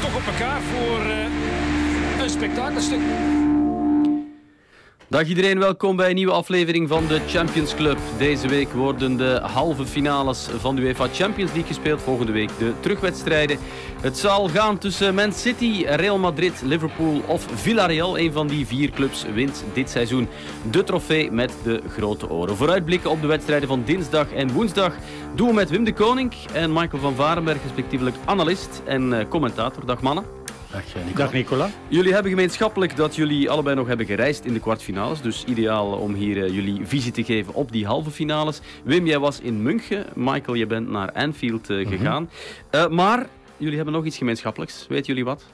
toch op elkaar voor uh, een spektakelstuk. Dag iedereen, welkom bij een nieuwe aflevering van de Champions Club. Deze week worden de halve finales van de UEFA Champions League gespeeld. Volgende week de terugwedstrijden. Het zal gaan tussen Man City, Real Madrid, Liverpool of Villarreal. Een van die vier clubs wint dit seizoen de trofee met de grote oren. Vooruitblikken op de wedstrijden van dinsdag en woensdag doen we met Wim de Koning en Michael van Varenberg, respectievelijk analist en eh, commentator. Dag mannen. Dag eh, Nicola. Dag Nicola. Jullie hebben gemeenschappelijk dat jullie allebei nog hebben gereisd in de kwartfinales. Dus ideaal om hier eh, jullie visie te geven op die halve finales. Wim, jij was in München. Michael, je bent naar Anfield uh, gegaan. maar jullie hebben nog iets gemeenschappelijks. Weet jullie wat?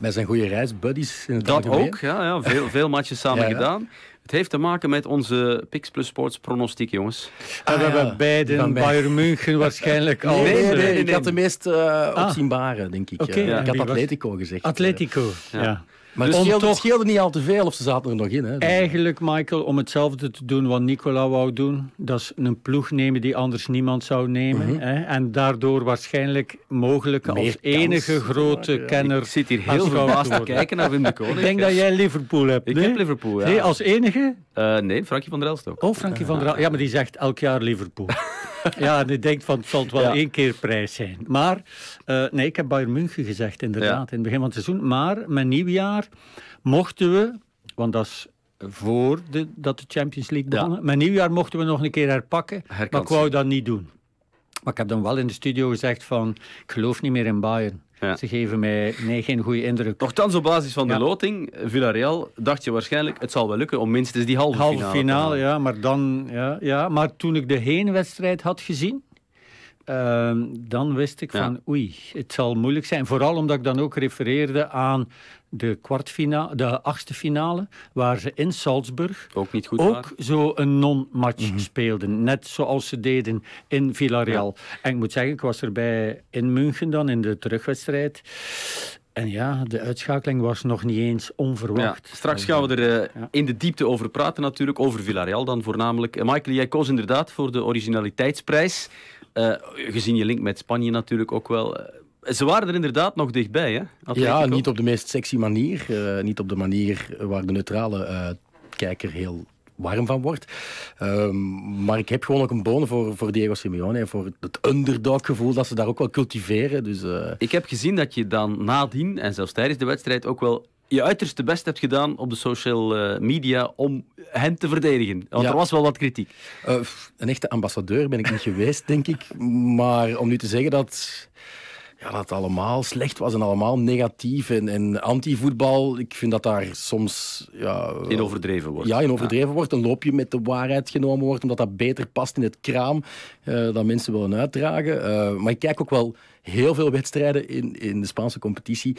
Wij zijn goede reisbuddies in het Dat ook, ja. ja veel, veel matches samen gedaan. Het heeft te maken met onze Pix Plus Sports pronostiek, jongens. Ah, we hebben beiden Bayern München waarschijnlijk al. Nee, nee, nee, ik had de meest uh, opzienbare, denk ik. Okay, Ik had Atletico gezegd. Atletico, ja. Maar dus het, scheelde, het, scheelde, niet al te veel of ze zaten er nog in. Hè? Eigenlijk, Michael, om hetzelfde te doen wat Nicola wou doen. Dat is een ploeg nemen die anders niemand zou nemen. Mhm. hè? En daardoor waarschijnlijk mogelijk als enige grote kenner... Ik zit hier heel verbaasd te kijken naar Wim de Koning. Ik denk dat jij Liverpool hebt. Ik heb Liverpool, ja. Nee, als enige? Uh, nee, Frankie van der Elst ook. Oh, Frankie van der Elst. Ja, maar die zegt elk jaar Liverpool. ja, en ik denk van het zal het wel één keer prijs zijn. Maar uh, nee, ik heb Bayern München gezegd inderdaad in het begin van het seizoen. Maar met nieuwjaar mochten we, want dat is voor de, dat de Champions League begon. Ja. Met nieuwjaar mochten we nog een keer herpakken, maar ik wou dat niet doen. Maar ik heb dan wel in de studio gezegd van, ik geloof niet meer in Bayern. Ze geven mij nee, geen goede indruk. Nochtans, op basis van de loting, Villarreal, dacht je waarschijnlijk, het zal wel lukken om minstens die halve, halve finale. finale ja, maar dan, ja, ja. Maar toen ik de heenwedstrijd had gezien, uh, dan wist ik van oei, het zal moeilijk zijn. Vooral omdat ik dan ook refereerde aan de, kwartfinale, de achtste finale, waar ze in Salzburg ook, niet goed ook zo een non-match mm speelden. Net zoals ze deden in Villarreal. En ik moet zeggen, ik was erbij in München dan, in de terugwedstrijd. En ja, de uitschakeling was nog niet eens onverwacht. Ja, straks gaan we er uh, in de diepte over praten natuurlijk, over Villarreal dan voornamelijk. Eh, Michael, jij koos inderdaad voor de originaliteitsprijs. Uh, gezien je link met Spanje natuurlijk ook wel. Ze waren er inderdaad nog dichtbij, hè? Ja, niet op de meest sexy manier. Uh, niet op de manier waar de neutrale uh, kijker heel warm van wordt. Um, maar ik heb gewoon ook een bonen voor, voor Diego Simeone en voor het underdog-gevoel dat ze daar ook wel cultiveren. Dus, uh... Ik heb gezien dat je dan nadien en zelfs tijdens de wedstrijd ook wel je uiterste best hebt gedaan op de social media om hen te verdedigen. Want er was wel wat kritiek. Uh, een echte ambassadeur ben ik niet geweest, denk ik. Maar om nu te zeggen dat ja, dat het allemaal slecht was en allemaal negatief en, en anti-voetbal. Ik vind dat daar soms... Ja, in overdreven wordt. Ja, in overdreven wordt. Een loopje met de waarheid genomen wordt, omdat dat beter past in het kraam uh, dat mensen willen uitdragen. Uh, maar ik kijk ook wel heel veel wedstrijden in, in de Spaanse competitie.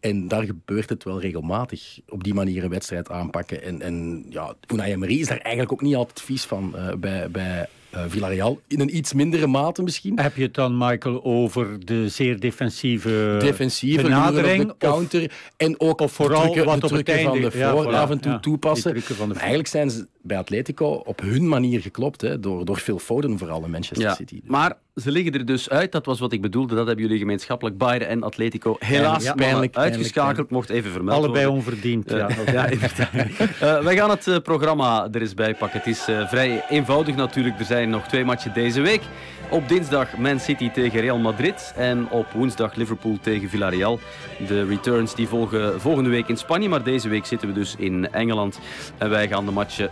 En daar gebeurt het wel regelmatig op die manier een wedstrijd aanpakken. En, en ja, Unai Emery is daar eigenlijk ook niet altijd vies van uh, bij, bij uh, Villarreal. In een iets mindere mate misschien. Heb je het dan, Michael, over de zeer defensieve Defensieve benadering? De counter. en ook of vooral drukken, wat op het einde, van de voor af en toe toepassen. Eigenlijk zijn ze bij Atletico op hun manier geklopt. Hè, door, door veel Foden vooral in Manchester City. Maar ze liggen er dus uit. Dat was wat ik bedoelde. Dat hebben jullie gemeenschappelijk Bayern en Atletico helaas ja, pijnlijk, uitgeschakeld. Mocht even vermeld Allebei worden. onverdiend. Ja. ja, uh, wij gaan het uh, programma er eens bij pakken. Het is uh, vrij eenvoudig natuurlijk. Er zijn nog twee matchen deze week. Op dinsdag Man City tegen Real Madrid. En op woensdag Liverpool tegen Villarreal. De returns die volgen volgende week in Spanje. Maar deze week zitten we dus in Engeland. En wij gaan de matchen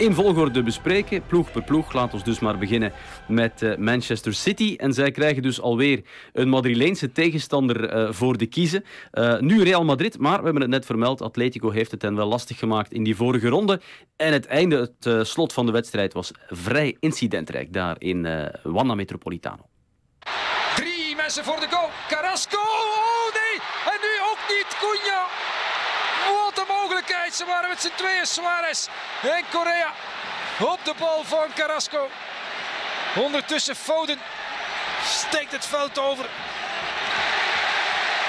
in volgorde bespreken, ploeg per ploeg. Laat ons dus maar beginnen met uh, Manchester City. En zij krijgen dus alweer een Madrileense tegenstander uh, voor de kiezen. Uh, nu Real Madrid, maar we hebben het net vermeld, Atletico heeft het hen wel lastig gemaakt in die vorige ronde. En het einde, het slot van de wedstrijd was vrij incidentrijk daar in Wanda Metropolitano. Drie mensen voor de goal. Carrasco, oh nee! En nu ook niet, Cunha! Wat Ze waren met z'n tweeën. Suarez en Correa op de bal van Carrasco. Ondertussen Foden steekt het veld over.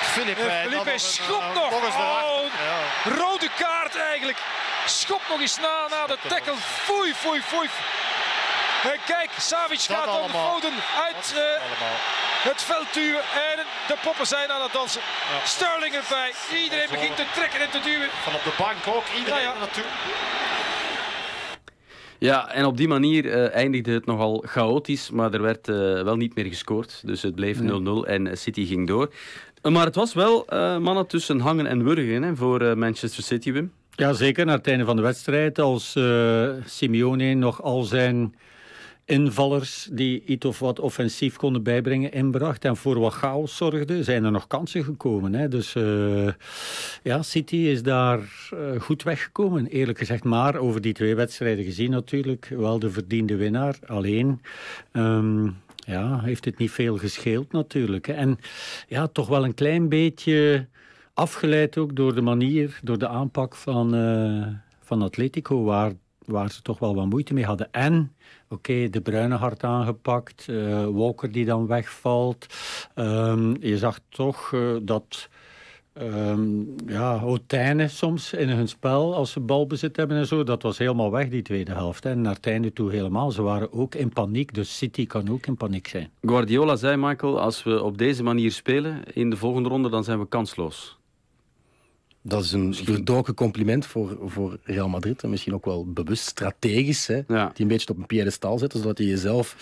Philippe, uh, Philippe schopt nog. Oh, rode kaart eigenlijk. Schopt nog eens na, na de tackle. Foei, foei, foei. En kijk, Savic gaat dan de Foden uit uh, het veld duwen. En de poppen zijn aan het dansen. Sterling erbij. Iedereen begint te trekken en te duwen. Van op de bank ook. Iedereen ja, ja. naartoe. Ja, en op die manier uh, eindigde het nogal chaotisch, maar er werd uh, wel niet meer gescoord. Dus het bleef 0-0 nee. en City ging door. Maar het was wel uh, mannen tussen hangen en wurgen hè, voor Manchester City, Wim. Ja, zeker. Naar het einde van de wedstrijd, als Simeone nog al zijn invallers die iets of wat offensief konden bijbrengen inbracht en voor wat chaos zorgden, zijn er nog kansen gekomen. Hè. Dus uh, ja, City is daar uh, goed weggekomen, eerlijk gezegd. Maar over die twee wedstrijden gezien natuurlijk, wel de verdiende winnaar. Alleen... Um, ja, heeft het niet veel gescheeld natuurlijk. Hè. En ja, toch wel een klein beetje afgeleid ook door de manier, door de aanpak van, uh, van Atletico, waar waar ze toch wel wat moeite mee hadden. En, oké, de bruine hard aangepakt, uh, Walker die dan wegvalt. Um, je zag toch uh, dat um, ja, Hotijnen soms in hun spel, als ze balbezit hebben en zo, dat was helemaal weg die tweede helft. En naar het einde toe helemaal. Ze waren ook in paniek, dus City kan ook in paniek zijn. Guardiola zei, Michael, als we op deze manier spelen in de volgende ronde, dan zijn we kansloos. Dat is een verdoken compliment voor, voor Real Madrid. En misschien ook wel bewust strategisch. Hè, Die een beetje op een piedestal zetten, zodat je jezelf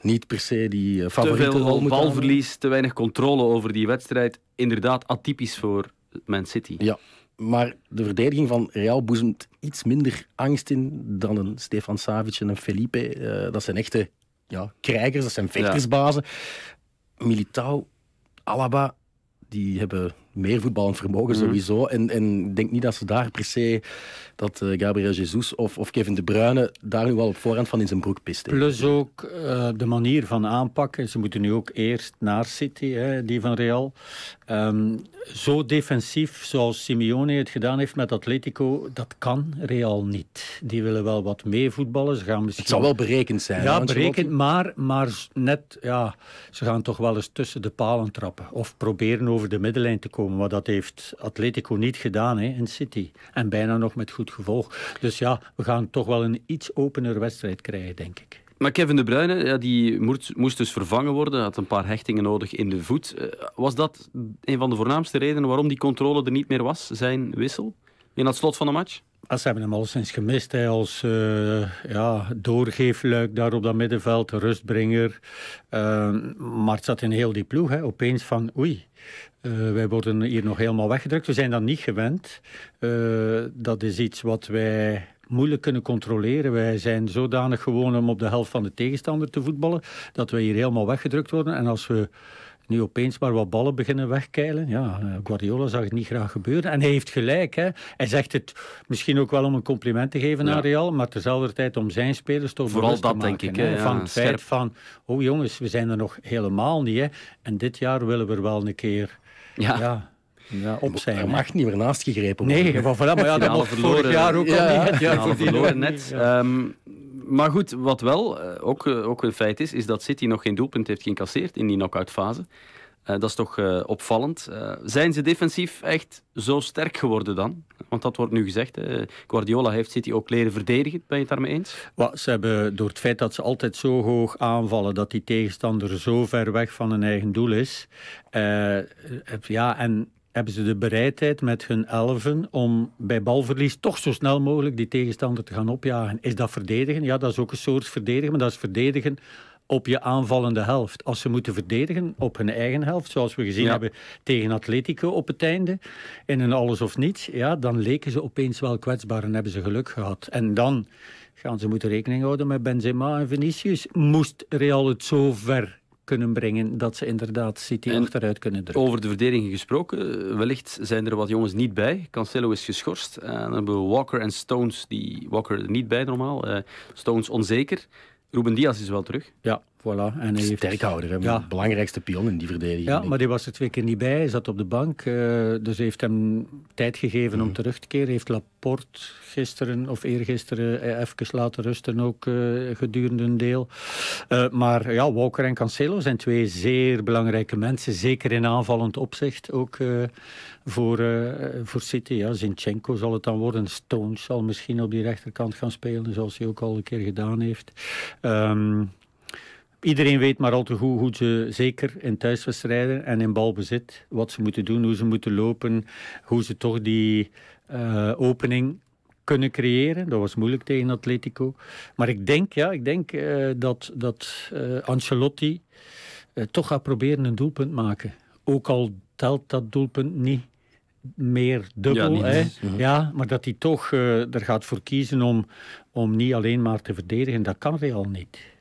niet per se die uh, favoriete te rol moet balverlies, te weinig controle over die wedstrijd. Inderdaad atypisch voor Man City. Ja, maar de verdediging van Real boezemt iets minder angst in dan een Stefan Savic en een Felipe. Uh, dat zijn echte ja, krijgers, dat zijn vechtersbazen. Ja. Militao, Alaba, die hebben meer voetballend vermogen mm. sowieso. En, en ik denk niet dat ze daar per se dat uh, Gabriel Jesus of, of Kevin De Bruyne daar nu wel op voorhand van in zijn broek pisten. Plus ook uh, de manier van aanpakken. Ze moeten nu ook eerst naar City, hè, die van Real. Um, zo defensief zoals Simeone het gedaan heeft met Atletico, dat kan Real niet. Die willen wel wat mee voetballen. Ze gaan misschien... Het zal wel berekend zijn. Ja, berekend, maar, maar net, ja, ze gaan toch wel eens tussen de palen trappen. Of proberen over de middenlijn te komen. Maar dat heeft Atletico niet gedaan hè, in City. En bijna nog met goed gevolg. Dus ja, we gaan toch wel een iets opener wedstrijd krijgen, denk ik. Maar Kevin De Bruyne, ja, die moest, moest dus vervangen worden, had een paar hechtingen nodig in de voet. Eh, was dat een van de voornaamste redenen waarom die controle er niet meer was, zijn wissel, in het slot van de match? Ze hebben hem al sinds gemist hij als uh, ja, doorgeefluik daar op dat middenveld, rustbringer. Uh, maar het zat in heel die ploeg. Hè. Opeens van, oei, uh, wij worden hier nog helemaal weggedrukt. We zijn dat niet gewend. dat is iets wat wij moeilijk kunnen controleren. Wij zijn zodanig gewoon om op de helft van de tegenstander te voetballen, dat we hier helemaal weggedrukt worden. En als we nu opeens maar wat ballen beginnen wegkeilen. Ja, eh, Guardiola zag het niet graag gebeuren. En hij heeft gelijk. Hè. Hij zegt het misschien ook wel om een compliment te geven ja. aan Real, maar tezelfde tijd om zijn spelers toch Vooral dat, te denk ik. Hè, van het feit van, oh jongens, we zijn er nog helemaal niet. Hè. En dit jaar willen we er wel een keer... ja, ja ja, op zijn. Er mag niet meer naast gegrepen worden. Nee, van, maar ja, dat mocht vorig jaar ook ja. al niet. Jaar verloren net. Ja. Um, maar goed, wat wel uh, ook, uh, ook een feit is, is dat City nog geen doelpunt heeft geïncasseerd in die knock-out fase. Uh, dat is toch opvallend. zijn ze defensief echt zo sterk geworden dan? Want dat wordt nu gezegd. Guardiola heeft City ook leren verdedigen. Ben je het daarmee eens? Ze hebben door het feit dat ze altijd zo hoog aanvallen, dat die tegenstander zo ver weg van hun eigen doel is. ja, en hebben ze de bereidheid met hun elfen om bij balverlies toch zo snel mogelijk die tegenstander te gaan opjagen. Is dat verdedigen? Ja, dat is ook een soort verdedigen, maar dat is verdedigen op je aanvallende helft. Als ze moeten verdedigen op hun eigen helft, zoals we gezien hebben tegen Atletico op het einde, in een alles of niets, ja, dan leken ze opeens wel kwetsbaar en hebben ze geluk gehad. En dan gaan ze moeten rekening houden met Benzema en Vinicius. Moest Real het zo ver kunnen brengen dat ze inderdaad City en achteruit kunnen drukken. Over de verdediging gesproken, wellicht zijn er wat jongens niet bij. Cancelo is geschorst. En dan hebben we Walker en Stones, die Walker er niet bij normaal. Uh, Stones onzeker. Ruben Diaz is wel terug. Ja, Voilà. En heeft... Sterkhouder, hè, Ja. belangrijkste pion in die verdediging. Ja, maar die was er twee keer niet bij. Hij zat op de bank. eh, dus heeft hem tijd gegeven om terug te keren. Heeft Laporte gisteren of eergisteren eh, even laten rusten, ook eh, gedurende een deel. Maar ja, Walker en Cancelo zijn twee zeer belangrijke mensen. Zeker in aanvallend opzicht ook voor, voor City. Ja, Zinchenko zal het dan worden. Stones zal misschien op die rechterkant gaan spelen, zoals hij ook al een keer gedaan heeft. Ehm, Iedereen weet maar al te goed hoe ze, zeker in thuiswedstrijden en in balbezit, wat ze moeten doen, hoe ze moeten lopen, hoe ze toch die eh, opening kunnen creëren. Dat was moeilijk tegen Atletico. Maar ik denk, ja, ik denk eh, dat, dat eh, Ancelotti toch gaat proberen een doelpunt maken. Ook al telt dat doelpunt niet meer dubbel. Ja, hè. ja, maar dat hij toch er gaat voor kiezen om, om niet alleen maar te verdedigen. Dat kan Real niet.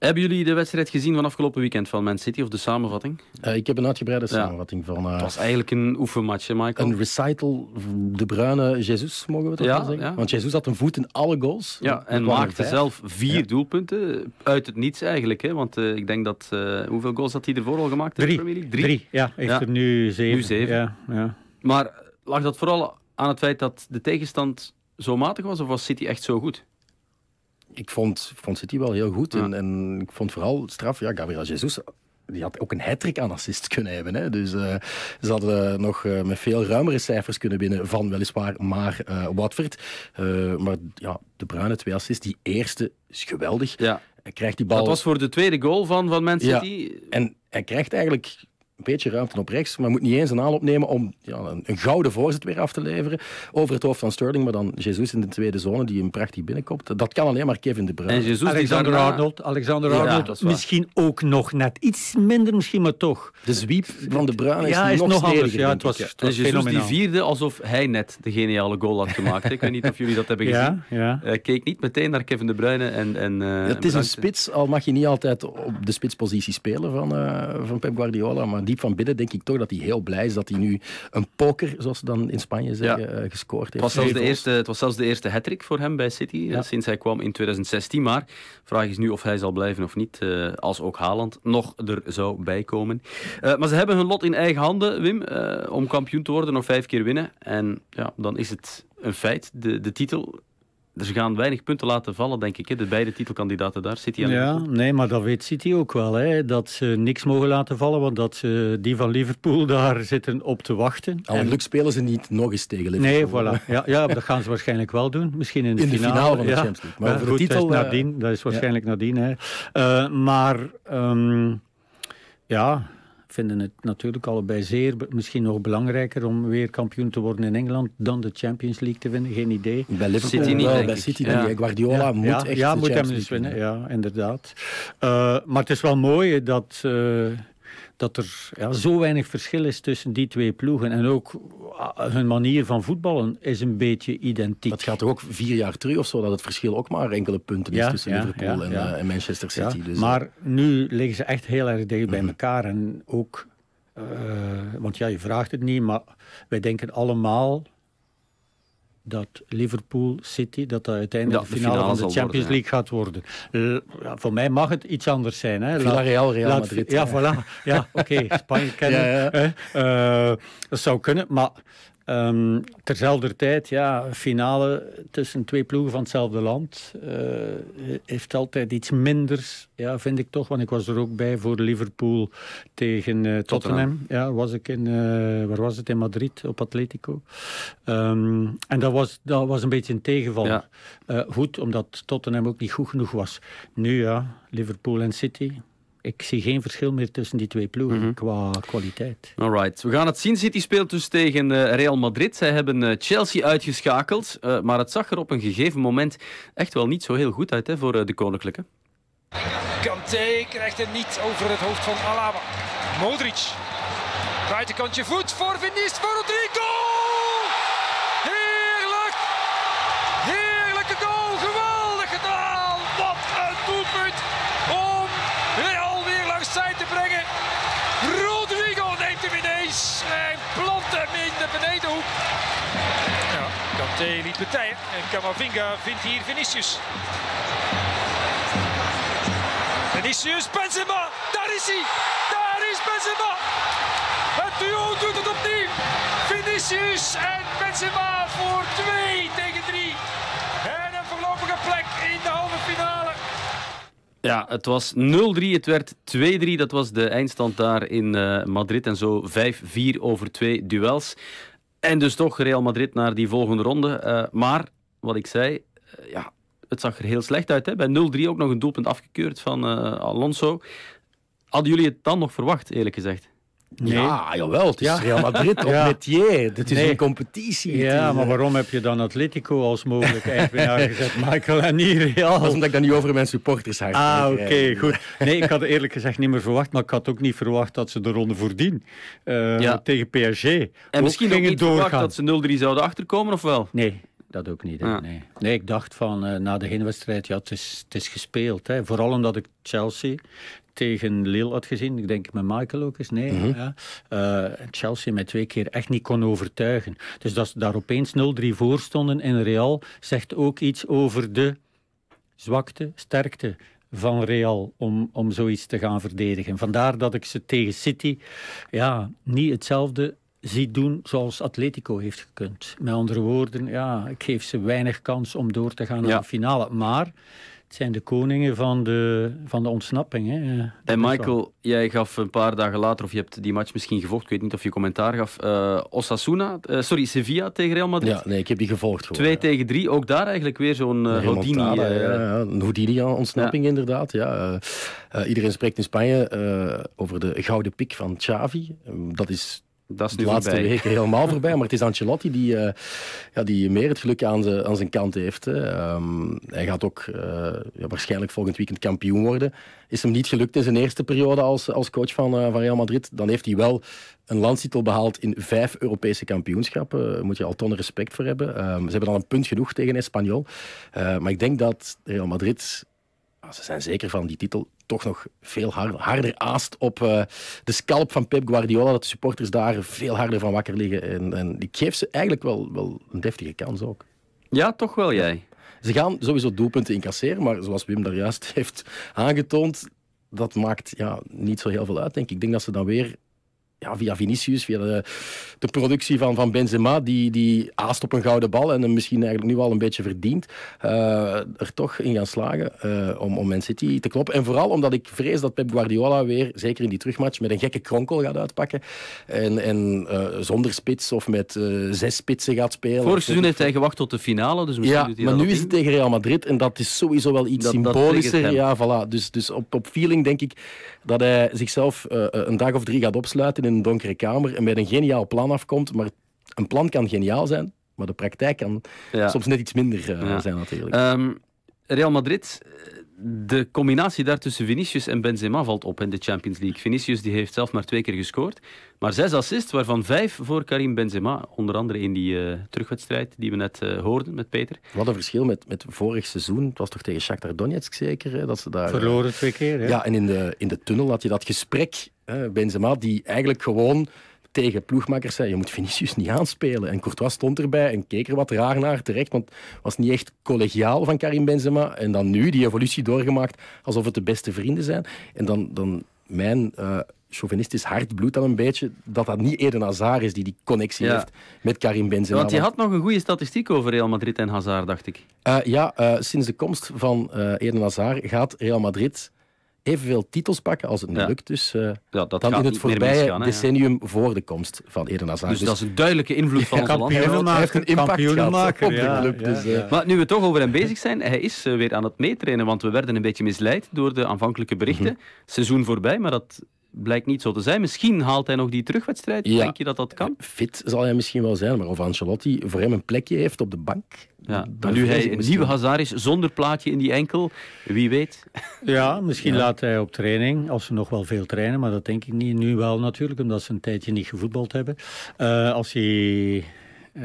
Hebben jullie de wedstrijd gezien van afgelopen weekend van Man City of de samenvatting? Eh, ik heb een uitgebreide samenvatting van eh, Het was eigenlijk een oefenmatch, hè, Michael? een recital De Bruyne Jesus, mogen we dat Ja, wel zeggen? ja. Want Jesus had een voet in alle goals. Ja, en maakte zelf vier Ja. doelpunten. Uit het niets eigenlijk. Hè? Want eh, ik denk dat... eh, hoeveel goals had hij ervoor al gemaakt in de Drie. Premier League? Drie. Ja, heeft Ja. er nu zeven. Nu zeven. Ja, ja. Maar lag dat vooral aan het feit dat de tegenstand zo matig was? Of was City echt zo goed? Ik vond, vond City wel heel goed. Ja. En, en ik vond vooral straf, ja, Gabriel Jesus, die had ook een hat aan assist kunnen hebben. Hè. Dus eh, ze hadden nog eh, met veel ruimere cijfers kunnen winnen van weliswaar maar eh, Watford. Maar ja, de Bruyne twee assists, die eerste is geweldig. Ja. Hij krijgt die bal... Dat was voor de tweede goal van, van Man Ja. City. En hij krijgt eigenlijk een beetje ruimte op rechts, maar moet niet eens een aanloop nemen om ja, een, een gouden voorzet weer af te leveren over het hoofd van Sterling, maar dan Jesus in de tweede zone die hem prachtig binnenkomt. Dat kan alleen maar Kevin De Bruyne. En Jesus Alexander daarna- Arnold, Alexander Ja, Arnold dat is waar. misschien ook nog net iets minder, misschien maar toch. De zwiep van De Bruyne is, ja, is nog, nog anders. Ja, het was, En Jesus die vierde alsof hij net de geniale goal had gemaakt. Ik weet niet of jullie dat hebben gezien. Ja, ja. Hij keek niet meteen naar Kevin De Bruyne en... en eh, Ja, het is een spits, al mag je niet altijd op de spitspositie spelen van, eh, van Pep Guardiola. Maar diep van binnen denk ik toch dat hij heel blij is dat hij nu een poker, zoals ze dan in Spanje zeggen, eh, gescoord Het heeft. was, zelfs de eerste, het was zelfs de eerste hat voor hem bij City eh, Ja. sinds hij kwam in 2016. Maar de vraag is nu of hij zal blijven of niet, eh, als ook Haaland nog er zou bijkomen. Eh maar ze hebben hun lot in eigen handen, Wim, eh, om kampioen te worden, nog vijf keer winnen. En ja, dan is het een feit, de, de titel. Ze gaan weinig punten laten vallen, denk ik, hè, de beide titelkandidaten daar, City en Ja, Liverpool. nee, maar dat weet City ook wel. Hè, dat ze niks mogen laten vallen, want dat ze die van Liverpool daar zitten op te wachten. Al En- geluk spelen ze niet nog eens tegen Nee, Liverpool. voilà. Ja, ja, dat gaan ze waarschijnlijk wel doen. Misschien in de, In de finale van de ja. Champions League. Maar Maar voor de titel, dat is eh, nadien. Dat is waarschijnlijk nadien. Hè. Eh, maar ehm, ja, vinden het natuurlijk allebei zeer, misschien nog belangrijker om weer kampioen te worden in Engeland dan de Champions League te winnen. Geen idee. Bij Liverpool City niet, wel, bij. City Ja. niet. Guardiola moet ja, echt ja, de moet hem Champions League winnen. Ja, inderdaad. Eh, maar het is wel mooi dat, eh, dat er ja, zo weinig verschil is tussen die twee ploegen. En ook ah, hun manier van voetballen is een beetje identiek. Dat gaat toch ook vier jaar terug of zo, dat het verschil ook maar enkele punten is tussen ja, Liverpool en, eh, en Manchester Ja, City. dus, maar nu liggen ze echt heel erg dicht Mhm. bij elkaar. En ook, eh, want ja, je vraagt het niet, maar wij denken allemaal dat Liverpool City, dat dat uiteindelijk Ja, de de finale, van de Champions worden, League gaat worden. L- ja, voor mij mag het iets anders zijn. Hè. Laat- Villarreal, Real laat- Madrid. Ja, voilà. Ja, oké, Spanje kennen. Ja, ja. hè. Eh, dat zou kunnen, maar ehm terzelfde tijd, ja, finale tussen twee ploegen van hetzelfde land eh, heeft altijd iets minders, ja, vind ik toch. Want ik was er ook bij voor Liverpool tegen eh, Tottenham. Ja, was ik in, eh, waar was het? In Madrid, op Atletico. Ehm, en dat was, dat was een beetje een. Ja. Eh, goed, omdat Tottenham ook niet goed genoeg was. Nu ja, Liverpool en City. Ik zie geen verschil meer tussen die twee ploegen Mhm. qua kwaliteit. Alright, we gaan het zien. City speelt dus tegen eh, Real Madrid. Zij hebben eh, Chelsea uitgeschakeld. eh, maar het zag er op een gegeven moment echt wel niet zo heel goed uit hè, voor de Koninklijke. Kanté krijgt het niet over het hoofd van Alaba. Modric. Buitenkantje voet voor Vinicius, voor Rodrigo! Heerlijk! Heerlijke goal, geweldig gedaan! Wat een doelpunt om Real weer langs zij te brengen. Rodrigo neemt hem ineens en plant hem in de benedenhoek. Ja, Kanté liet betijen en Camavinga vindt hier Vinicius. Vinicius, Benzema, daar is hij! Daar is Benzema! Het duo doet het opnieuw! Vinicius en Benzema voor 2 tegen 3. En een voorlopige plek in de halve finale. Ja, het was 0-3, het werd 2-3. Dat was de eindstand daar in uh, Madrid. En zo 5-4 over twee duels. En dus toch Real Madrid naar die volgende ronde. Uh, maar, wat ik zei, uh, ja, het zag er heel slecht uit. Hè? Bij 0-3 ook nog een doelpunt afgekeurd van Alonso. Hadden jullie het dan nog verwacht, eerlijk gezegd? Nee. Ja, jawel. Het is ja. Real Madrid op ja. metier. Dit is nee. een competitie. Ja, maar waarom heb je dan Atletico als mogelijkheid gezet, Michael, en niet Real? Dat is omdat ik dat niet over mijn supporters hart Ah, oké, okay, goed. Nee, ik had eerlijk gezegd niet meer verwacht, maar ik had ook niet verwacht dat ze de ronde voordien uh, ja. tegen PSG. En misschien ook niet doorgaan. verwacht dat ze 0-3 zouden achterkomen, of wel? Nee, dat ook niet. Ja. Nee. nee, ik dacht van uh, na de heenwedstrijd, ja, het is, het is gespeeld. Hè. Vooral omdat ik Chelsea tegen Lille had gezien. Ik denk met Michael ook eens. Nee, mm ja. uh, Chelsea met twee keer echt niet kon overtuigen. Dus dat ze daar opeens 0-3 voor stonden in Real, zegt ook iets over de zwakte, sterkte van Real om, om zoiets te gaan verdedigen. Vandaar dat ik ze tegen City ja, niet hetzelfde zie doen zoals Atletico heeft gekund. Met andere woorden, ja, ik geef ze weinig kans om door te gaan naar de finale. Maar het zijn de koningen van de, van de ontsnapping. Hè. En Michael, jij gaf een paar dagen later, of je hebt die match misschien gevolgd, ik weet niet of je commentaar gaf, uh, Osasuna, uh, sorry, Sevilla tegen Real Madrid. Ja, nee, ik heb die gevolgd. Gewoon, 2 tegen 3, ook daar eigenlijk weer zo'n uh, Houdini. Ja, ja, een Houdini-ontsnapping ja. inderdaad. Ja. iedereen spreekt in Spanje over de gouden pik van Xavi. dat is dat is de laatste voorbij. weken helemaal voorbij. Maar het is Ancelotti die, uh, ja, die meer het geluk aan, ze, aan zijn kant heeft. Um, hij gaat ook uh, ja, waarschijnlijk volgend weekend kampioen worden. Is hem niet gelukt in zijn eerste periode als, als coach van, uh, van Real Madrid. Dan heeft hij wel een landstitel behaald in vijf Europese kampioenschappen. Daar moet je al tonnen respect voor hebben. Um, ze hebben dan een punt genoeg tegen Espanyol. maar ik denk dat Real Madrid ze zijn zeker van die titel toch nog veel harder, harder aast op uh, de scalp van Pep Guardiola. Dat de supporters daar veel harder van wakker liggen. En, en ik geef ze eigenlijk wel, wel een deftige kans ook. Ja, toch wel jij. Ze gaan sowieso doelpunten incasseren, maar zoals Wim daar juist heeft aangetoond, dat maakt ja, niet zo heel veel uit, denk ik. Ik denk dat ze dan weer ja, via Vinicius, via de, de, productie van, van Benzema, die, die aast op een gouden bal en hem misschien eigenlijk nu al een beetje verdient, uh, er toch in gaan slagen uh, om, om Man City te kloppen. En vooral omdat ik vrees dat Pep Guardiola weer, zeker in die terugmatch, met een gekke kronkel gaat uitpakken en, en uh, zonder spits of met zes spitsen gaat spelen. Vorig seizoen heeft hij gewacht tot de finale, dus misschien ja, maar nu is het tegen Real Madrid en dat is sowieso wel iets dat, symbolischer. Dat ja, voilà. Dus, dus op, op feeling denk ik dat hij zichzelf een dag of drie gaat opsluiten in een donkere kamer en met een geniaal plan afkomt. Maar een plan kan geniaal zijn, maar de praktijk kan ja. soms net iets minder uh, ja. zijn natuurlijk. Um, Real Madrid, de combinatie daar tussen Vinicius en Benzema valt op in de Champions League. Vinicius die heeft zelf maar twee keer gescoord, maar zes assists, waarvan vijf voor Karim Benzema. Onder andere in die uh, terugwedstrijd die we net uh, hoorden met Peter. Wat een verschil met, met vorig seizoen. Het was toch tegen Shakhtar Donetsk zeker? Hè, dat ze daar, Verloren twee keer. Hè? Ja, en in de, in de tunnel had je dat gesprek. Hè, Benzema die eigenlijk gewoon tegen ploegmakers zei, je moet Vinicius niet aanspelen. En Courtois stond erbij en keek er wat raar naar terecht, want het was niet echt collegiaal van Karim Benzema. En dan nu die evolutie doorgemaakt alsof het de beste vrienden zijn. En dan, dan mijn uh, chauvinistisch hart bloedt dan een beetje dat dat niet Eden Hazard is die die connectie ja. heeft met Karim Benzema. Want je had nog een goede statistiek over Real Madrid en Hazard, dacht ik. Uh, ja, uh, sinds de komst van Eden Hazard gaat Real Madrid evenveel titels pakken als het nu lukt. Dus, uh, ja, dat dan in het voorbije gaan, decennium voor de komst van Eden Hazard. Dus, dus, dat is een duidelijke invloed van ja, onze land. Hij heeft een impact gehad op de club. Dus, uh. Maar nu we toch over hem bezig zijn, hij is uh, weer aan het meetrainen, want we werden een beetje misleid door de aanvankelijke berichten. Mm -hmm. Seizoen voorbij, maar dat blijkt niet zo te zijn. Misschien haalt hij nog die terugwedstrijd. Ja. Denk je dat dat kan? Fit zal hij misschien wel zijn, maar of Ancelotti voor hem een plekje heeft op de bank. Ja. Maar nu hij een nieuwe Hazard is, zonder plaatje in die enkel, wie weet. Ja, misschien ja. laat hij op training, als ze nog wel veel trainen, maar dat denk ik niet. Nu wel natuurlijk, omdat ze een tijdje niet gevoetbald hebben. Uh, als hij uh,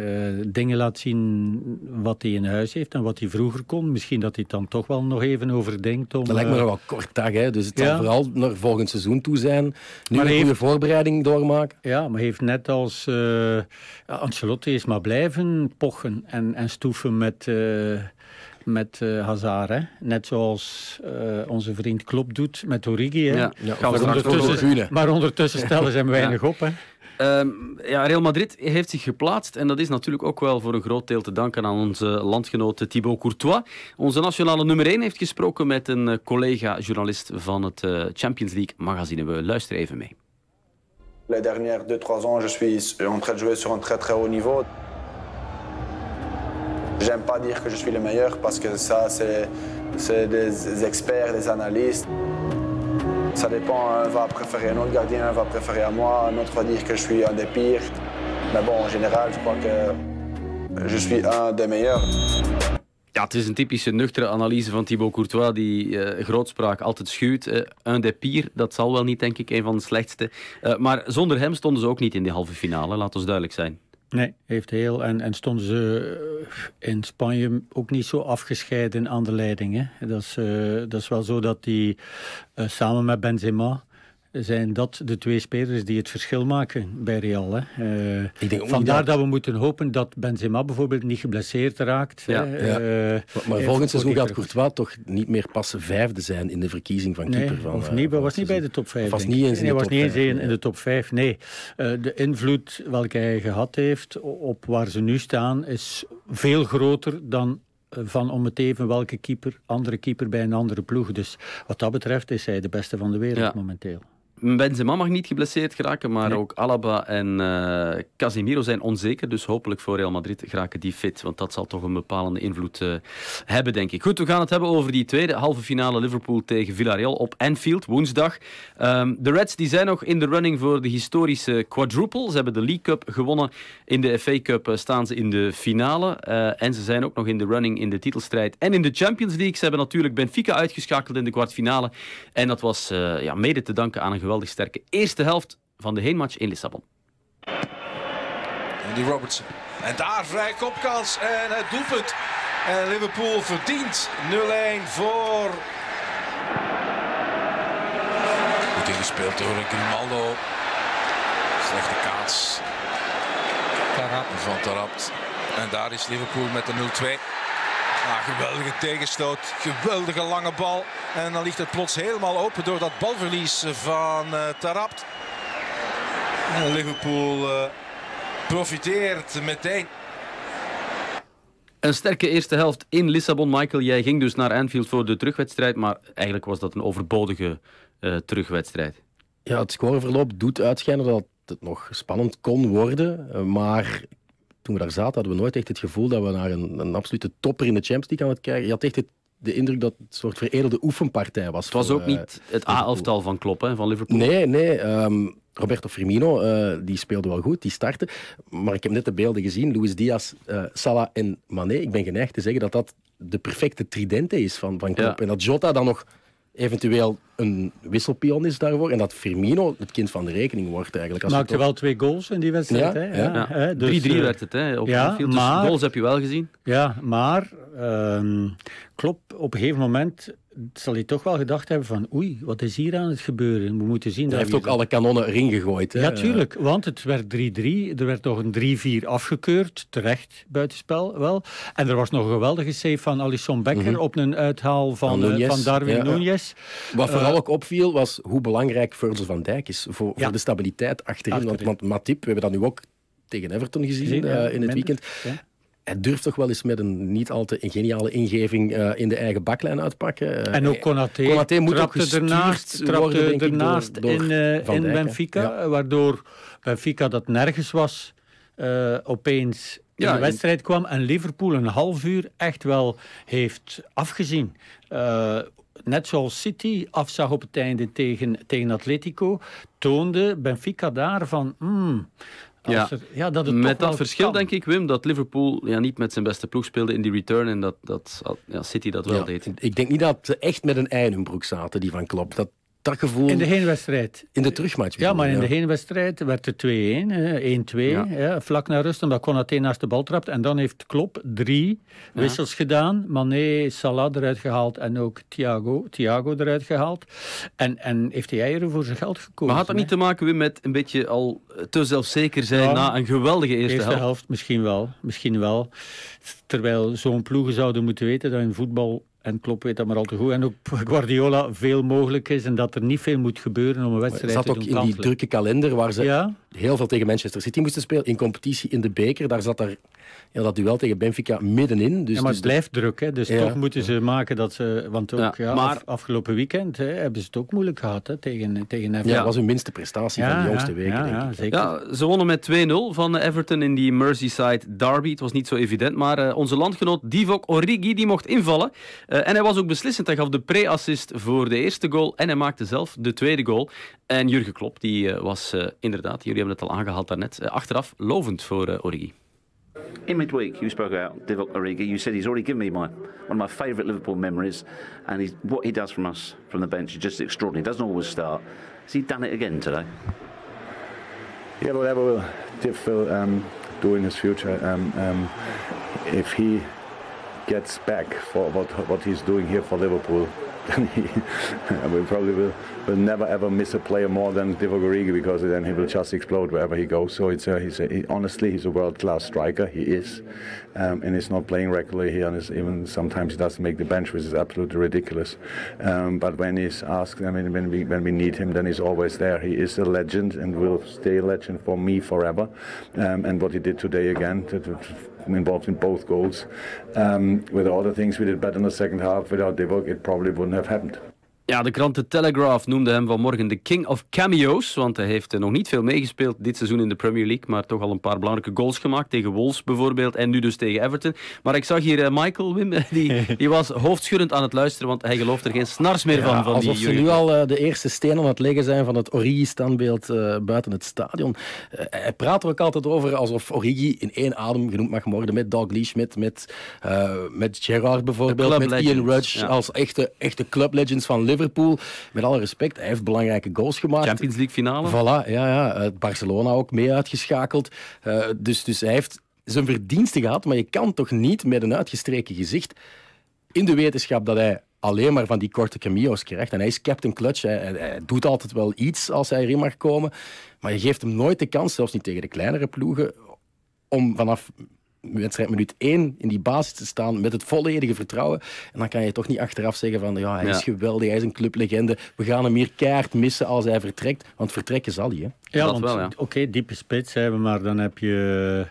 dingen laat zien wat hij in huis heeft en wat hij vroeger kon. Misschien dat hij het dan toch wel nog even overdenkt. Om, dat lijkt me uh, wel kort dag, hè? dus het ja. zal vooral naar volgend seizoen toe zijn. Nu maar een goede voorbereiding doormaken. Ja, maar heeft net als uh, Ancelotti is maar blijven pochen en, en stoeven met met uh, Hazard. Hè? Net zoals uh, onze vriend Klopp doet met Origi. Hè? Ja, ja, maar, ondertussen, maar ondertussen stellen ze hem weinig ja. op. Hè? Um, ja, Real Madrid heeft zich geplaatst en dat is natuurlijk ook wel voor een groot deel te danken aan onze landgenoot Thibaut Courtois. Onze nationale nummer 1 heeft gesproken met een collega-journalist van het uh, Champions League magazine. We luisteren even mee. Les dernières 2-3 ans, je suis en train de jouer sur un très très haut niveau. J'aime pas dire que je suis le meilleur parce que ça, c'est des experts, des analystes. Ça dépend, un va préférer un autre gardien, un va préférer à moi, un autre va dire que je suis un des pires. Mais bon, en général, je crois que je suis un des meilleurs. Ja, het is een typische nuchtere analyse van Thibaut Courtois, die uh, grootspraak altijd schuwt. Uh, un des pires, dat zal wel niet, denk ik, een van de slechtste. Uh, maar zonder hem stonden ze ook niet in de halve finale, laat ons duidelijk zijn. Nee, heeft heel. En, en stonden ze in Spanje ook niet zo afgescheiden aan de leiding. Hè? Dat, is, uh, dat is wel zo dat die uh, samen met Benzema zijn dat de twee spelers die het verschil maken bij Real. Hè. Uh, Ik denk vandaar dat... dat... we moeten hopen dat Benzema bijvoorbeeld niet geblesseerd raakt. Ja. ja. Uh, maar, volgend seizoen gaat Courtois toch niet meer pas vijfde zijn in de verkiezing van keeper. Nee, van, of niet, uh, was niet bij de top 5. Was niet eens in nee, de was top niet eens 5, in de top 5. Nee, de invloed welke hij gehad heeft op waar ze nu staan is veel groter dan van om het even welke keeper, andere keeper bij een andere ploeg. Dus wat dat betreft is hij de beste van de wereld ja. momenteel. Benzema mag niet geblesseerd geraken, maar nee. ook Alaba en uh, Casemiro zijn onzeker. Dus hopelijk voor Real Madrid geraken die fit. Want dat zal toch een bepalende invloed uh, hebben, denk ik. Goed, we gaan het hebben over die tweede halve finale Liverpool tegen Villarreal op Anfield, woensdag. Um, de Reds die zijn nog in de running voor de historische quadruple. Ze hebben de League Cup gewonnen. In de FA Cup uh, staan ze in de finale. en ze zijn ook nog in de running in de titelstrijd en in de Champions League. Ze hebben natuurlijk Benfica uitgeschakeld in de kwartfinale. En dat was ja, mede te danken aan een geweldig sterke eerste helft van de heenmatch in Lissabon. Andy Robertson. En daar vrij kopkans en het doelpunt. En Liverpool verdient 0-1 voor... Goed ingespeeld door Grimaldo. Slechte kaats. Tarap. Van Tarapt. En daar is Liverpool met de 0-2. Ah, geweldige tegenstoot, geweldige lange bal. En dan ligt het plots helemaal open door dat balverlies van uh, Tarapt. En Liverpool uh, profiteert meteen. Een sterke eerste helft in Lissabon. Michael, jij ging dus naar Anfield voor de terugwedstrijd. Maar eigenlijk was dat een overbodige uh, terugwedstrijd. Ja, het scoreverloop doet uitschijnen dat het nog spannend kon worden. Maar toen we daar zaten, hadden we nooit echt het gevoel dat we naar een, een absolute topper in de Champions League aan het kijken. Je had echt het, de indruk dat het een soort veredelde oefenpartij was. Het was voor, ook niet het A-elftal van Klopp, hè, van Liverpool. Nee, nee. Um, Roberto Firmino, uh, die speelde wel goed, die startte. Maar ik heb net de beelden gezien. Luis Diaz, uh, Salah en Mané. Ik ben geneigd te zeggen dat dat de perfecte tridente is van, van Klopp. Ja. En dat Jota dan nog eventueel een wisselpion is daarvoor. En dat Firmino het kind van de rekening wordt eigenlijk. Maakte toch... wel twee goals in die wedstrijd. Ja, hè? Ja. Ja. 3-3 dus, uh, werd het. Hè, op ja. Dus maar, goals heb je wel gezien. Ja, maar uh, Klopp op een gegeven moment zal hij toch wel gedacht hebben van oei, wat is hier aan het gebeuren? We moeten zien hij dat heeft ook alle kanonnen erin gegooid. Hè? Ja, tuurlijk, want het werd 3-3. Er werd nog een 3-4 afgekeurd, terecht buitenspel wel. En er was nog een geweldige save van Alisson Becker mm -hmm. op een uithaal van, van, uh, van Darwin ja, Núñez. Wat vooral uh, ook opviel was hoe belangrijk Virgil van Dijk is voor, ja. voor de stabiliteit achterin. achterin. Want, want Matip, we hebben dat nu ook tegen Everton gezien Zien, uh, in het weekend. Hij durft toch wel eens met een niet al te geniale ingeving uh, in de eigen baklijn uitpakken. Uh, en ook Konaté, Konaté moet trapte ook ernaast, worden, ernaast door, door in, uh, Van in Benfica, ja. waardoor Benfica dat nergens was, opeens in ja, de wedstrijd kwam en Liverpool een half uur echt wel heeft afgezien. net zoals City afzag op het einde tegen, tegen Atletico, toonde Benfica daar van... Mm, ja. Er, ja, dat het met dat verschil kan. denk ik, Wim, dat Liverpool ja, niet met zijn beste ploeg speelde in die return en dat, dat ja, City dat wel ja, deed. Ik denk niet dat ze echt met een ei in hun broek zaten, die van Klopp. Dat, dat gevoel... In de heenwedstrijd. In de terugmatch. Ja, maar in de heenwedstrijd werd het 2-1, eh, 1-2, Ja. ja, vlak naar rust, omdat Konaté naast de bal trapt. En dan heeft Klopp drie wissels gedaan. Mané, Salah eruit gehaald en ook Thiago, Thiago eruit gehaald. En, en heeft hij eieren voor zijn geld gekozen. Maar had dat niet hè? te maken Wim, met een beetje al te zelfzeker zijn Ja. na een geweldige eerste, Eerste helft? helft misschien wel, misschien wel. Terwijl zo'n ploegen zouden moeten weten dat in voetbal, en Klopp weet dat maar al te goed, en ook Guardiola veel mogelijk is en dat er niet veel moet gebeuren om een Het wedstrijd zat te ook doen in die drukke kalender waar ze Ja, heel veel tegen Manchester City moesten spelen. In competitie in de beker, daar zat daar, ja, dat duel tegen Benfica middenin. Dus, ja, maar dus het blijft druk, hè. dus Ja. toch moeten ze maken dat ze... Want ook Ja, ja, maar- af- afgelopen weekend hè, hebben ze het ook moeilijk gehad hè, tegen, tegen ja, Everton. dat was hun minste prestatie van de jongste weken, ja, denk ja, ik. zeker. Ja, ze wonnen met 2-0 van Everton in die Merseyside derby. Het was niet zo evident, maar eh, onze landgenoot Divock Origi die mocht invallen. Eh, en hij was ook beslissend. Hij gaf de pre-assist voor de eerste goal en hij maakte zelf de tweede goal. En Jurgen Klopp die, eh, was inderdaad, jullie hebben het al aangehaald daarnet, eh, achteraf lovend voor eh, Origi. In midweek, you spoke about Divock Origi. You said he's already given me my one of my favourite Liverpool memories, and he's, what he does from us from the bench is just extraordinary. Doesn't always start. Has he done it again today? Yeah, whatever will Div will um, do in his future, um, um, if he gets back for what what he's doing here for Liverpool, he we probably will will never ever miss a player more than Divock Origi because then he will just explode wherever he goes. So it's a, he's a, he, honestly he's a world class striker. He is, um, and he's not playing regularly here. And even sometimes he doesn't make the bench, which is absolutely ridiculous. Um, but when he's asked, I mean, when we when we need him, then he's always there. He is a legend and will stay a legend for me forever. Um, and what he did today again. To, to, involved in both goals. Um, with all the things we did better in the second half, without Divock, it probably wouldn't have happened. Ja, de krant The Telegraph noemde hem vanmorgen de King of Cameo's. Want hij heeft eh, nog niet veel meegespeeld dit seizoen in de Premier League. Maar toch al een paar belangrijke goals gemaakt. Tegen Wolves bijvoorbeeld. En nu dus tegen Everton. Maar ik zag hier eh, Michael Wim. Die, die was hoofdschuddend aan het luisteren. Want hij gelooft er geen snars meer van. Ja, van alsof die ze nu al eh, de eerste stenen aan het leggen zijn van het Origi-standbeeld buiten het stadion. Eh, hij praat er ook altijd over alsof Origi in één adem genoemd mag worden met Dalglish, met, met, met Gerrard bijvoorbeeld, club met Ian legends, Rudge ja. als echte, echte clublegends van Liverpool. Met alle respect, hij heeft belangrijke goals gemaakt. Champions League finale. Voilà, ja, ja. Barcelona ook mee uitgeschakeld. Eh, dus, dus hij heeft zijn verdiensten gehad, maar je kan toch niet met een uitgestreken gezicht in de wetenschap dat hij alleen maar van die korte cameo's krijgt. En hij is captain clutch. Hij, hij- hij doet altijd wel iets als hij erin mag komen. Maar je geeft hem nooit de kans, zelfs niet tegen de kleinere ploegen, om vanaf wedstrijd minuut 1 in die basis te staan met het volledige vertrouwen. En dan kan je toch niet achteraf zeggen van ja, hij Ja. is geweldig, hij is een clublegende. We gaan hem hier keihard missen als hij vertrekt. Want vertrekken zal hij. Hè. Ja, Dat want wel, ja. oké, diepe spits hebben, maar dan heb je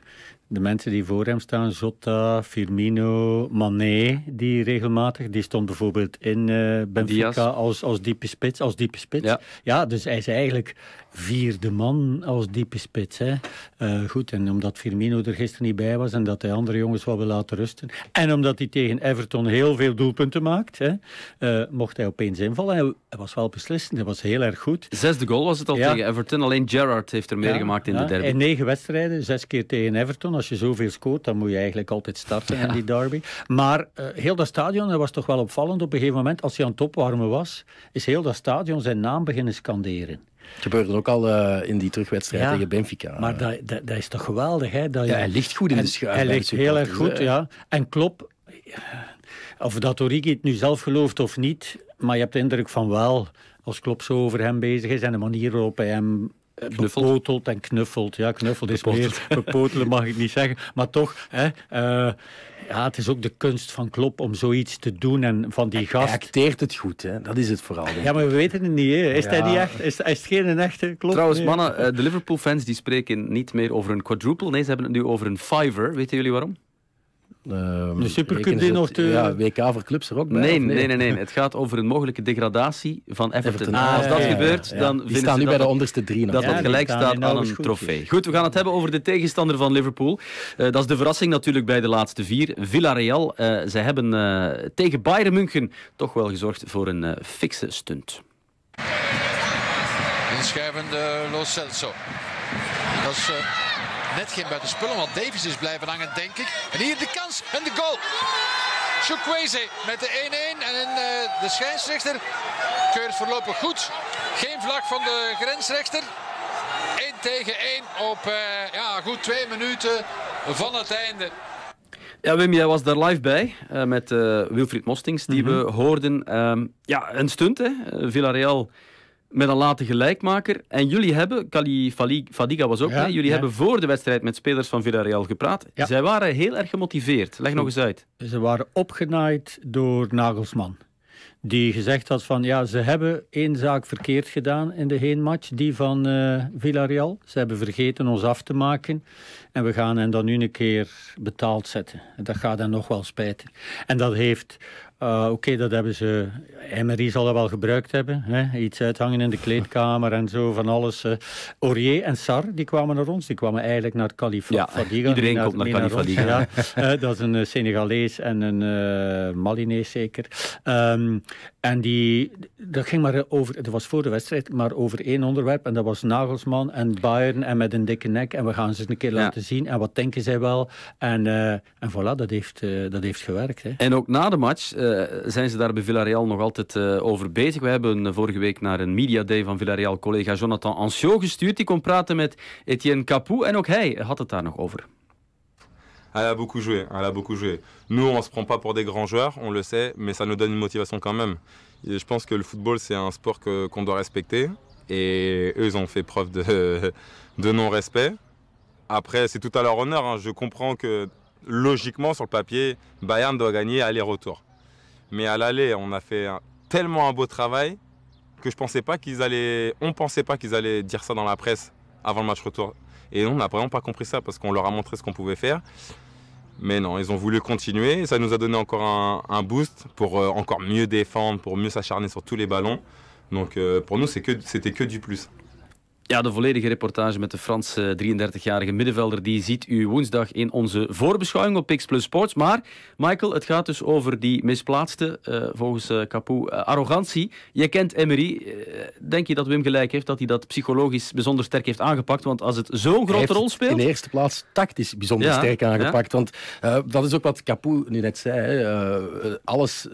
de mensen die voor hem staan, Jota, Firmino, Mané, die regelmatig, die stond bijvoorbeeld in eh Benfica Diaz. als, als diepe spits, als diepe spits. Ja. dus hij is eigenlijk vierde man als diepe spits. Hè. Eh, goed, en omdat Firmino er gisteren niet bij was en dat hij andere jongens wel wil laten rusten, en omdat hij tegen Everton heel veel doelpunten maakt, hè, eh, mocht hij opeens invallen. Hij, hij was wel beslissend, hij was heel erg goed. Zesde goal was het al Ja. tegen Everton. Alleen Gerrard heeft er meer Ja, gemaakt in ja. de derby. In negen wedstrijden, zes keer tegen Everton. Als je zoveel scoort, dan moet je eigenlijk altijd starten in die derby. Maar eh, heel dat stadion, dat was toch wel opvallend. Op een gegeven moment, als hij aan het opwarmen was, is heel dat stadion zijn naam beginnen scanderen. Het gebeurde ook al eh, in die terugwedstrijd Ja, tegen Benfica. Maar dat, dat, dat is toch geweldig, hè? Dat je- Ja, hij ligt goed in de schuif Hij ligt heel erg goed, hè. ja. En Klopp, of dat Origi het nu zelf gelooft of niet, maar je hebt de indruk van wel, als Klopp zo over hem bezig is en de manier waarop hij hem eh, Knuffelt. bepotelt en knuffelt. Ja, knuffelt is meer, bepotelen mag ik niet zeggen, maar toch, hè, eh, ja, het is ook de kunst van Klopp om zoiets te doen en van die Hij gast... acteert het goed, hè. dat is het vooral. Ja, maar we weten het niet, hè. Is hij niet echt? Is, is het geen een echte Klopp? Trouwens, Nee. mannen, eh, de Liverpool-fans die spreken niet meer over een quadruple. Nee, ze hebben het nu over een fiver. Weten jullie waarom? Ehm, De Supercup die nog te- Ja, WK voor clubs er ook bij? Nee, nee, nee, nee. Het gaat over een mogelijke degradatie van Everton. Everton. Ah, Als Ah, dat ja, gebeurt, ja. dan Die vinden staan ze nu dat bij de onderste drie. dat dat gelijk staat aan nauwe een trofee. Goed, we gaan het hebben over de tegenstander van Liverpool. Eh, dat is de verrassing natuurlijk bij de laatste vier. Villarreal. Eh zij hebben eh, tegen Bayern München toch wel gezorgd voor een fikse stunt. Inschuivende Lo Celso. Dat is net geen buitenspullen, want Davies is blijven hangen, denk ik. En hier de kans en de goal. Chukwueze met de 1-1 en eh, de scheidsrechter keurt voorlopig goed. Geen vlag van de grensrechter. 1 tegen 1 op uh, ja, goed twee minuten van het einde. Ja, Wim, jij was daar live bij uh, met uh, Wilfried Mostings, die mm -hmm. we hoorden. Um, ja, een stunt, hè. Villarreal met een late gelijkmaker. En jullie hebben, Kali Fadiga was ook ja, mee, jullie ja. hebben voor de wedstrijd met spelers van Villarreal gepraat. Ja. Zij waren heel erg gemotiveerd. Leg nog eens uit. Ze waren opgenaaid door Nagelsman. Die gezegd had van ja, ze hebben één zaak verkeerd gedaan in de heenmatch, die van uh, Villarreal. Ze hebben vergeten ons af te maken. En we gaan hen dan nu een keer betaald zetten. Dat gaat hen nog wel spijten. En dat heeft uh, Oké, okay, dat hebben ze. Emery zal dat wel gebruikt hebben. Hè? Iets uithangen in de kleedkamer en zo van alles. Uh, Aurier en Sar, die kwamen naar ons. Die kwamen eigenlijk naar Khalifa ja, Fadiga. Iedereen komt naar Khalifa Fadiga. Ja, uh, dat is een Senegalees en een Malinees zeker. Um, en die, dat ging maar over, dat was voor de wedstrijd, maar over één onderwerp. En dat was Nagelsman en Bayern en met een dikke nek. En we gaan ze eens een keer ja. laten zien. En wat denken zij wel? En, en voilà, dat heeft, dat heeft gewerkt. Hè. En ook na de match zijn ze daar bij Villarreal nog altijd uh, over bezig? We hebben vorige week naar een media day van Villarreal collega Jonathan Ancio gestuurd. Die kon praten met Etienne Capou en ook hij had het daar nog over. Elle a beaucoup joué, elle a beaucoup joué. Nous, on se prend pas pour des grands joueurs, on le sait, mais ça nous donne une motivation quand même. Et je pense que le football, c'est un sport qu'on qu doit respecter. Et eux, ils ont fait preuve de, de non-respect. Après, c'est tout à leur honneur. Hein. Je comprends que logiquement, sur le papier, Bayern doit gagner aller-retour. Mais à l'aller, on a fait tellement un beau travail que je pensais pas qu'ils allaient, on pensait pas qu'ils allaient dire ça dans la presse avant le match retour. Et on n'a vraiment pas compris ça parce qu'on leur a montré ce qu'on pouvait faire. Mais non, ils ont voulu continuer ça nous a donné encore un, boost pour euh, encore mieux défendre, pour mieux s'acharner sur tous les ballons. Donc euh, pour nous, c'était que du plus. Ja, de volledige reportage met de Franse 33-jarige middenvelder die ziet u woensdag in onze voorbeschouwing op Pix Plus Sports. Maar, Michael, het gaat dus over die misplaatste, uh, volgens uh, Capoe, uh, arrogantie. Je kent Emery. Denk je dat Wim gelijk heeft dat hij dat psychologisch bijzonder sterk heeft aangepakt? Want als het zo'n grote rol speelt... in de eerste plaats tactisch bijzonder ja, sterk aangepakt. Ja. Want dat is ook wat Capoe nu net zei. Hè. alles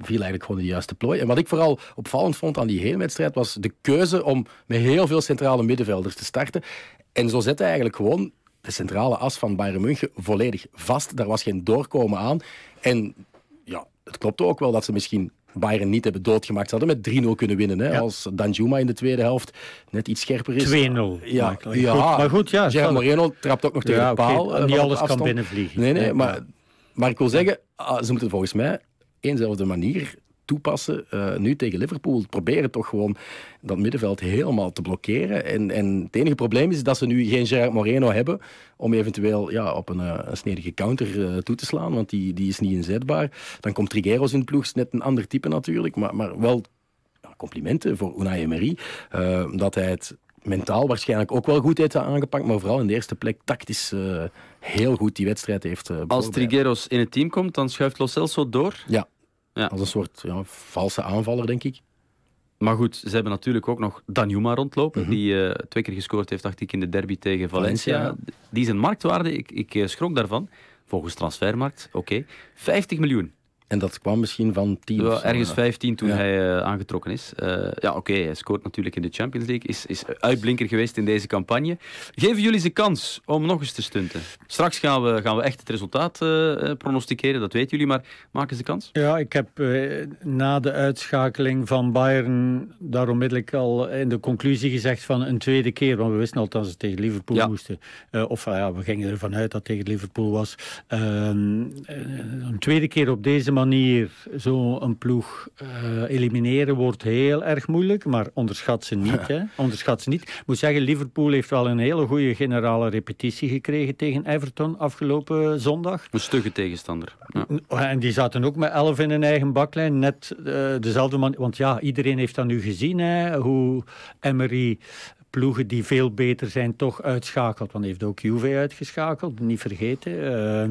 viel eigenlijk gewoon in de juiste plooi. En wat ik vooral opvallend vond aan die hele wedstrijd was de keuze om met heel veel centrale middenvelders te starten. En zo zette hij eigenlijk gewoon de centrale as van Bayern München volledig vast. Daar was geen doorkomen aan. En ja, het klopt ook wel dat ze misschien Bayern niet hebben doodgemaakt. Ze hadden met 3-0 kunnen winnen. Hè, ja. Als Danjuma in de tweede helft net iets scherper is. 2-0. Ja, ja, goed, maar goed, ja. Gerard Moreno trapt ook nog tegen de paal. Okay. Niet alles kan binnenvliegen. Nee, nee, maar, maar ik wil zeggen, ze moeten volgens mij eenzelfde manier toepassen. Uh, nu tegen Liverpool proberen toch gewoon dat middenveld helemaal te blokkeren. En, en het enige probleem is dat ze nu geen Gerard Moreno hebben om eventueel ja, op een, een snedige counter uh, toe te slaan, want die, die is niet inzetbaar. Dan komt Trigueros in de ploeg, net een ander type natuurlijk, maar, maar wel complimenten voor Unai Emery, uh, dat hij het mentaal waarschijnlijk ook wel goed heeft aangepakt, maar vooral in de eerste plek tactisch uh, heel goed die wedstrijd heeft uh, Als Trigueros in het team komt, dan schuift Lo Celso door? Ja, ja. Als een soort ja, valse aanvaller, denk ik. Maar goed, ze hebben natuurlijk ook nog Danjuma rondlopen, mm -hmm. die uh, twee keer gescoord heeft, dacht ik, in de derby tegen Valencia. Valencia. Die zijn marktwaarde, ik, ik schrok daarvan, volgens Transfermarkt, oké, okay, 50 miljoen. En dat kwam misschien van 10 ja, Ergens 15 toen ja. hij uh, aangetrokken is. Uh, ja, oké, okay, hij scoort natuurlijk in de Champions League. Is, is uitblinker geweest in deze campagne. Geven jullie ze kans om nog eens te stunten? Straks gaan we, gaan we echt het resultaat uh, pronosticeren, dat weten jullie. Maar maken ze kans? Ja, ik heb na de uitschakeling van Bayern daar onmiddellijk al in de conclusie gezegd van een tweede keer. Want we wisten al dat ze tegen Liverpool ja. moesten. of ja, we gingen ervan uit dat het tegen Liverpool was. Ehm, een tweede keer op deze manier manier zo'n ploeg uh, elimineren wordt heel erg moeilijk, maar onderschat ze niet. Hè? Onderschat ze niet. Ik moet zeggen, Liverpool heeft wel een hele goede generale repetitie gekregen tegen Everton afgelopen zondag. Een stugge tegenstander. Ja. En die zaten ook met elf in hun eigen baklijn, net uh, dezelfde man. Want ja, iedereen heeft dat nu gezien, hè, hoe Emery ploegen die veel beter zijn toch uitschakelt. Want hij heeft ook Juve uitgeschakeld, niet vergeten. Uh,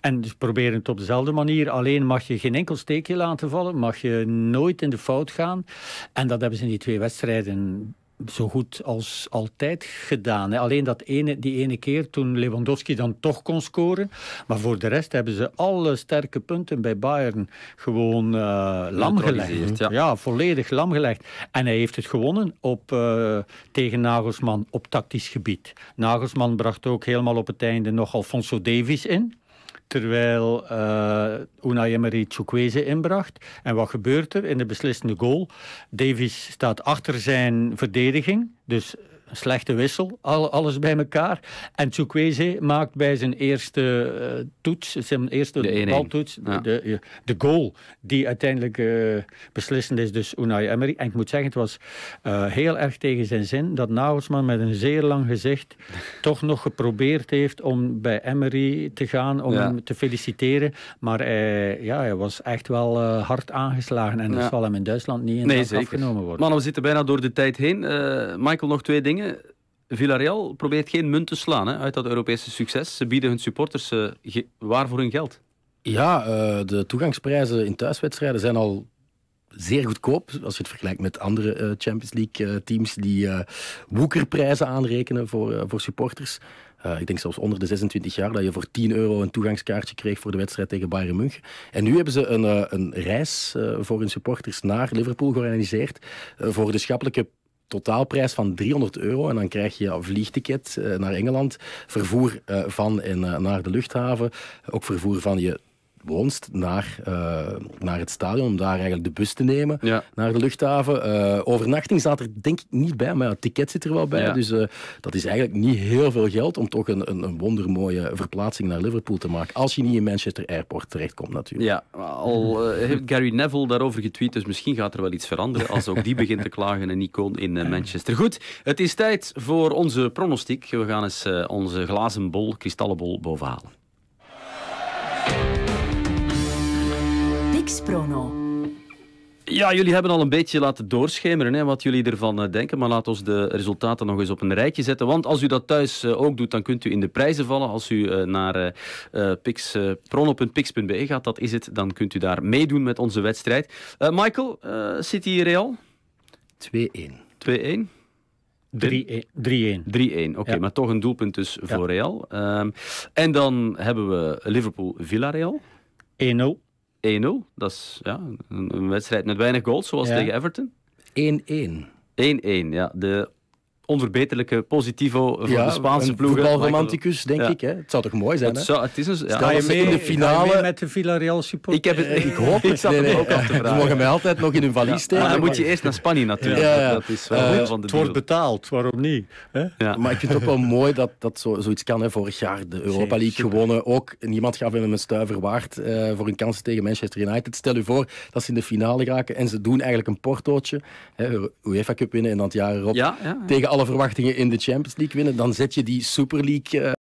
en dus proberen het op dezelfde manier. Alleen mag je geen enkel steekje laten vallen. Mag je nooit in de fout gaan. En dat hebben ze in die twee wedstrijden zo goed als altijd gedaan. Hè. Alleen dat ene, die ene keer toen Lewandowski dan toch kon scoren. Maar voor de rest hebben ze alle sterke punten bij Bayern gewoon uh, lam gelegd. Ja. ja. volledig lam gelegd. En hij heeft het gewonnen op, uh, tegen Nagelsman op tactisch gebied. Nagelsman bracht ook helemaal op het einde nog Alfonso Davies in terwijl uh, Unai Emery inbracht. En wat gebeurt er in de beslissende goal? Davies staat achter zijn verdediging, dus een slechte wissel, alles bij elkaar. En Chukwueze maakt bij zijn eerste uh, toets, zijn eerste de baltoets, de, de, goal die uiteindelijk uh, beslissend is, dus Unai Emery. En ik moet zeggen, het was uh, heel erg tegen zijn zin dat Nagelsman met een zeer lang gezicht toch nog geprobeerd heeft om bij Emery te gaan, om hem te feliciteren. Maar hij, ja, hij was echt wel hard aangeslagen en dat zal hem in Duitsland niet in nee, afgenomen worden. Maar we zitten bijna door de tijd heen. Michael, nog twee dingen. Villarreal probeert geen munt te slaan hè, uit dat Europese succes. Ze bieden hun supporters uh, waar voor hun geld. Ja, uh, de toegangsprijzen in thuiswedstrijden zijn al zeer goedkoop. Als je het vergelijkt met andere uh, Champions League teams die woekerprijzen aanrekenen voor, voor supporters. ik denk zelfs onder de 26 jaar dat je voor 10 euro een toegangskaartje kreeg voor de wedstrijd tegen Bayern München. En nu hebben ze een, een reis voor hun supporters naar Liverpool georganiseerd voor de schappelijke totaalprijs van 300 euro. En dan krijg je een vliegticket eh, naar Engeland, vervoer eh, van en eh, naar de luchthaven, ook vervoer van je woonst naar, uh, naar het stadion om daar eigenlijk de bus te nemen naar de luchthaven. Uh, overnachting staat er denk ik niet bij, maar het ticket zit er wel bij. Dus uh, dat is eigenlijk niet heel veel geld om toch een, een, een, wondermooie verplaatsing naar Liverpool te maken. Als je niet in Manchester Airport terechtkomt natuurlijk. Ja, al heeft Gary Neville daarover getweet, dus misschien gaat er wel iets veranderen als ook die begint te klagen en Icon in Manchester. Goed, het is tijd voor onze pronostiek. We gaan eens onze glazen bol, kristallenbol bovenhalen. Prono. Ja, jullie hebben al een beetje laten doorschemeren hè, wat jullie ervan eh, denken. Maar laat ons de resultaten nog eens op een rijtje zetten. Want als u dat thuis uh, ook doet, dan kunt u in de prijzen vallen. Als u uh, naar uh, pix, prono.pix.be gaat, dat is het. Dan kunt u daar meedoen met onze wedstrijd. Michael, City Real? 2-1. 2-1. 3-1. 3-1. Oké, okay, ja. maar toch een doelpunt dus ja. voor Real. Um, en dan hebben we Liverpool-Villarreal. 1-0. 1-0. Dat is ja, een, een, wedstrijd met weinig goals, zoals ja. tegen Everton. 1-1. 1-1, ja. De onverbeterlijke positivo voor ja, de Spaanse ploegen. voetbalromanticus, denk ja. ik. Hè? Het zou toch mooi zijn, het, zou, het is een, ja. Sta je mee in de finale met de Villarreal support? Ik, heb het, ik hoop het. Ik zat nee, nee, ook af te vragen. Ze mogen mij altijd nog in hun valies steken. Maar dan moet je eerst naar Spanje natuurlijk. Ja, Dat is wel uh, van de het wordt betaald, waarom niet? Hè? Ja. Maar ik vind het ook wel mooi dat, dat zo, zoiets kan. Hè. Vorig jaar de Europa League Super. gewonnen. Ook niemand gaf hem een stuiver waard uh, voor hun kansen tegen Manchester United. Stel u voor dat ze in de finale raken en ze doen eigenlijk een portootje. UEFA Cup winnen en dan het jaar erop tegen alle verwachtingen in de Champions League winnen, dan zet je die Super League